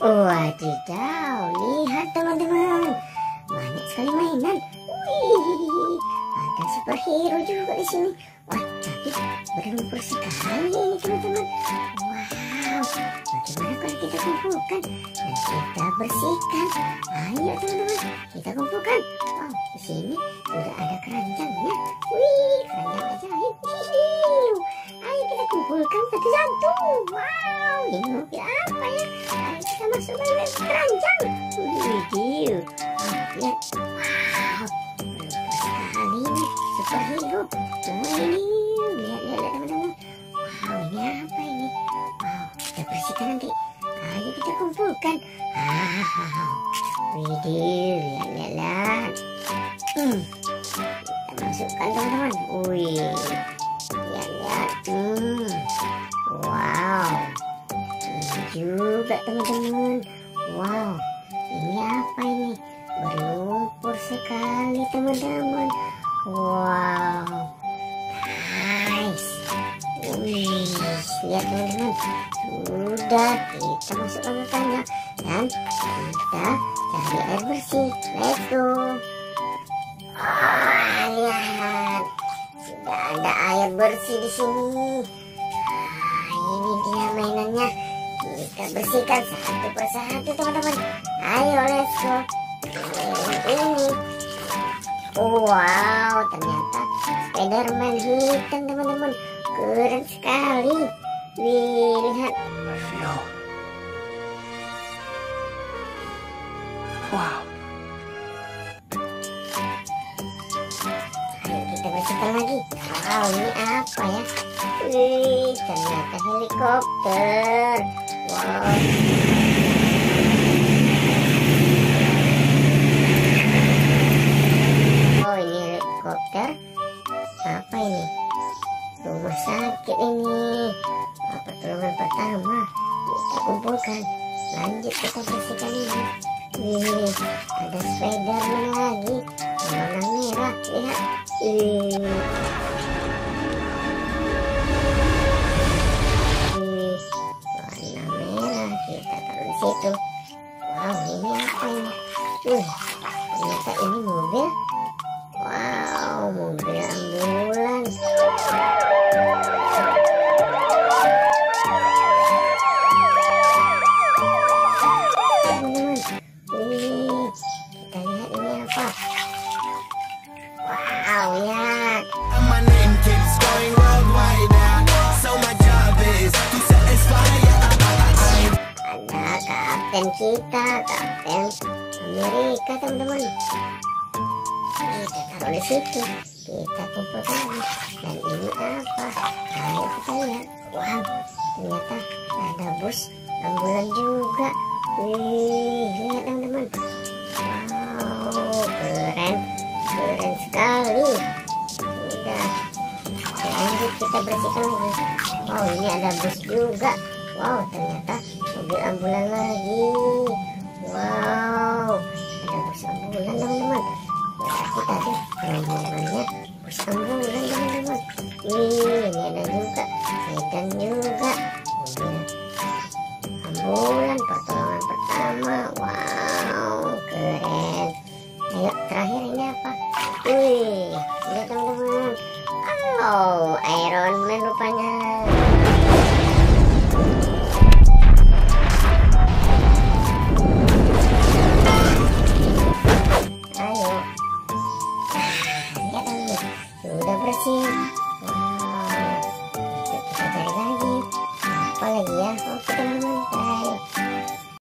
Wadidaw, lihat teman-teman. Banyak sekali mainan. Wih, ada superhero juga di sini. Wah, tapi berlumpur sekali ini teman-teman. Wow, bagaimana kalau kita kumpulkan dan kita bersihkan? Ayo teman-teman, kita kumpulkan. Wow, di sini sudah ada keranjangnya. Wih, Dalam keranjang. Wih, oh, lihat. Wow, sekali ini superhero. Semua ini, lihat, lihat, lihat teman-teman. Wow, ini apa ini? Wow, kita bersihkan nanti. Ayo kita kumpulkan. Wow, widih, lihat, lihat, lihat. Hmm, teman-teman. Wow, ini apa ini? Berlumpur sekali teman-teman. Wow, nice. Wih, lihat teman-teman. Sudah kita masukkan ke kandang dan kita cari air bersih. Let's go. Wah, lihat. Sudah ada air bersih di sini. Bersihkan satu persatu teman-teman. Ayo, let's go. Ini. Wow, ternyata Spiderman hitam teman-teman. Keren sekali. Wih, lihat. Wow. Ayo kita bersihkan lagi. Wow, ini apa ya? Wih, ternyata helikopter. Wow. Oh, ini helikopter. Apa ini? Rumah sakit ini. Wah, pertolongan pertama. Kita kumpulkan. Lanjut kita bersihkan ini. Wih, ada Spiderman lagi. Warna merah, lihat. Wih, Wih, ternyata ini mobil. Wow, mobil ambulans. Ya. kapten kita, kapten Amerika teman-teman. Kita taruh di situ, kita kumpulkan dan ini apa? Ayo kita lihat. Wow, ternyata ada bus ambulan juga. Wih, lihat teman-teman. Wow, keren, keren sekali. Sudah, lanjut kita bersihkan lagi. Wow, ini ada bus juga. Wow, ternyata mobil ambulan lagi. Wow, ada bus ambulan teman-teman. Berarti tadi rombongannya bus ambulan teman-teman. Ini ada juga sedan juga. Ambulan pertolongan pertama. Wow, keren. Ayo, terakhir ini apa? Wih, lihat teman-teman. Oh, Iron Man rupanya. Sudah